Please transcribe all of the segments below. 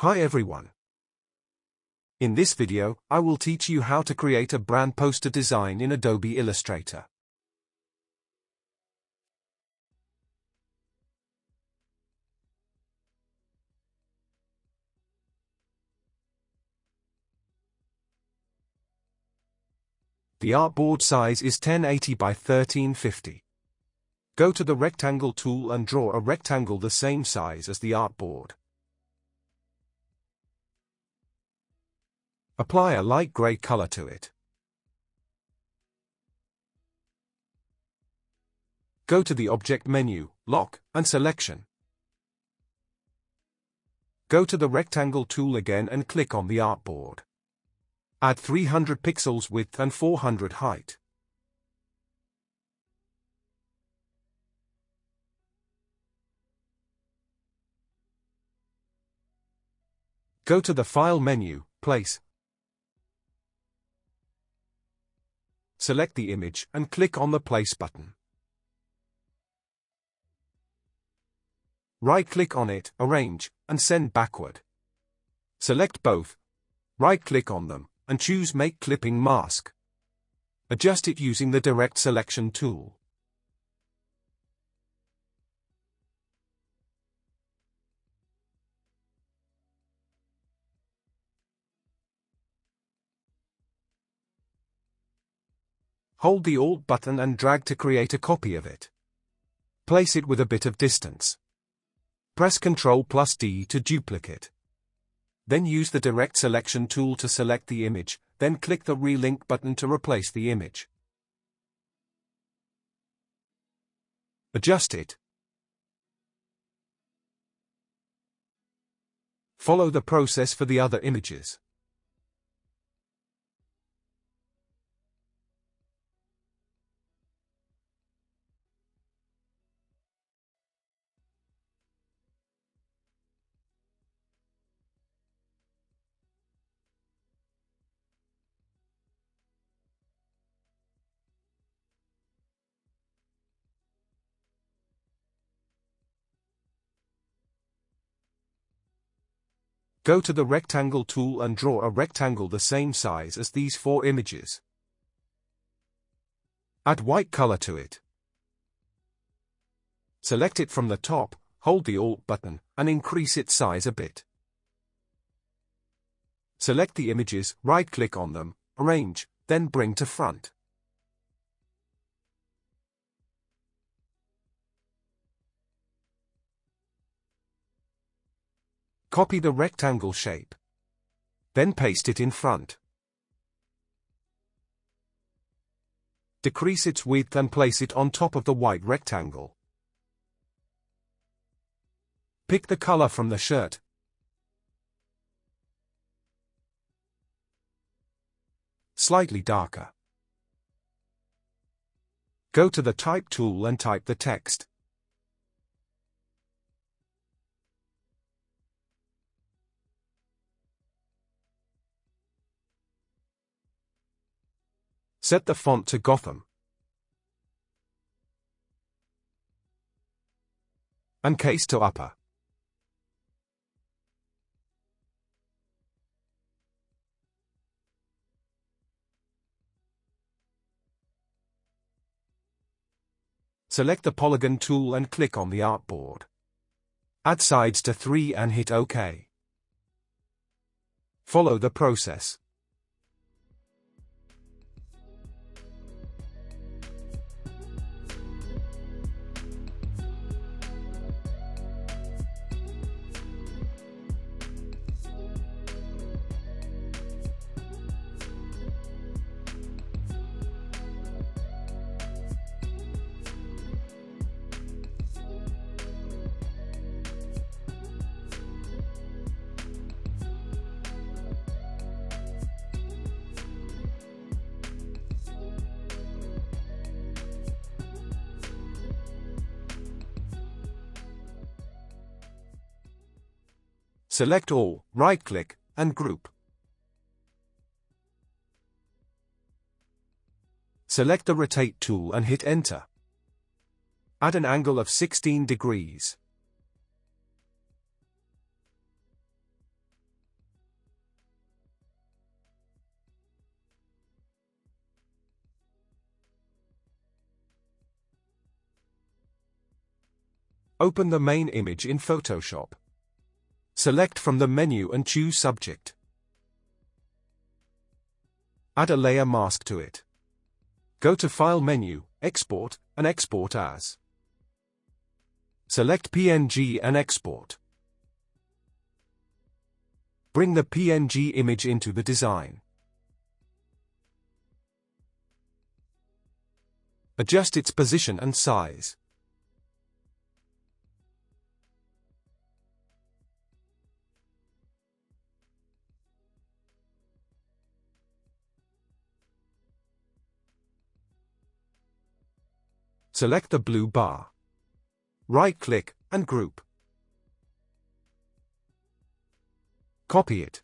Hi everyone. In this video, I will teach you how to create a brand poster design in Adobe Illustrator. The artboard size is 1080 by 1350. Go to the rectangle tool and draw a rectangle the same size as the artboard. Apply a light gray color to it. Go to the Object menu, Lock, and Selection. Go to the Rectangle tool again and click on the artboard. Add 300 pixels width and 400 height. Go to the File menu, Place. Select the image and click on the Place button. Right-click on it, Arrange, and Send backward. Select both. Right-click on them, and choose Make Clipping Mask. Adjust it using the Direct Selection tool. Hold the Alt button and drag to create a copy of it. Place it with a bit of distance. Press Ctrl plus D to duplicate. Then use the Direct Selection tool to select the image, then click the Relink button to replace the image. Adjust it. Follow the process for the other images. Go to the rectangle tool and draw a rectangle the same size as these four images. Add white color to it. Select it from the top, hold the Alt button, and increase its size a bit. Select the images, right-click on them, arrange, then bring to front. Copy the rectangle shape. Then paste it in front. Decrease its width and place it on top of the white rectangle. Pick the color from the shirt. Slightly darker. Go to the Type tool and type the text. Set the font to Gotham. And case to upper. Select the polygon tool and click on the artboard. Add sides to 3 and hit OK. Follow the process. Select all, right-click, and group. Select the rotate tool and hit enter. Add an angle of 16 degrees. Open the main image in Photoshop. Select from the menu and choose Subject. Add a layer mask to it. Go to File menu, Export, and Export as. Select PNG and export. Bring the PNG image into the design. Adjust its position and size. Select the blue bar. Right-click, and group. Copy it.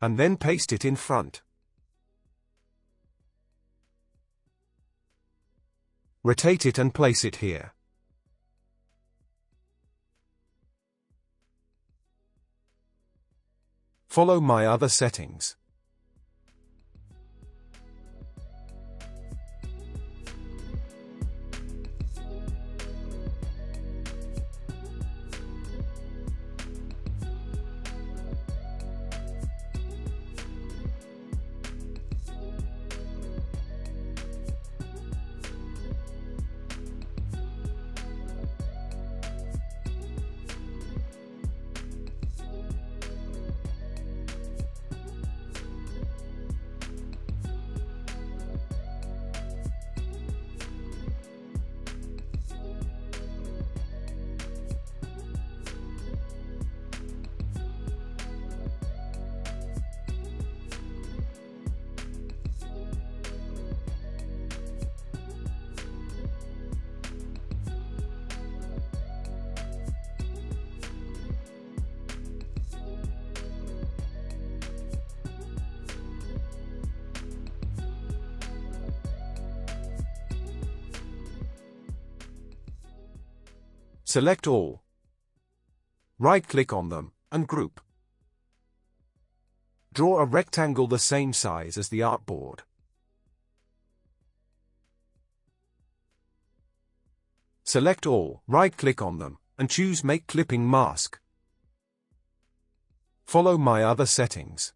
And then paste it in front. Rotate it and place it here. Follow my other settings. Select all. Right-click on them, and group. Draw a rectangle the same size as the artboard. Select all, right-click on them, and choose Make Clipping Mask. Follow my other settings.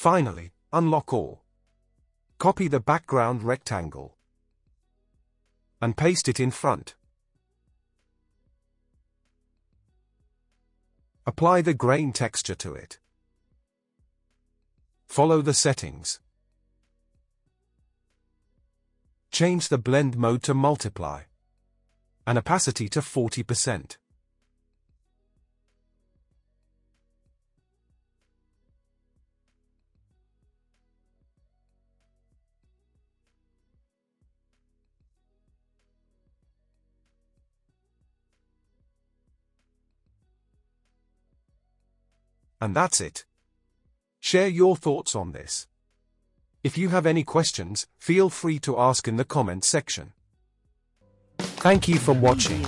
Finally, unlock all. Copy the background rectangle and paste it in front. Apply the grain texture to it. Follow the settings. Change the blend mode to multiply and opacity to 40%. And that's it. Share your thoughts on this. If you have any questions, feel free to ask in the comment section. Thank you for watching.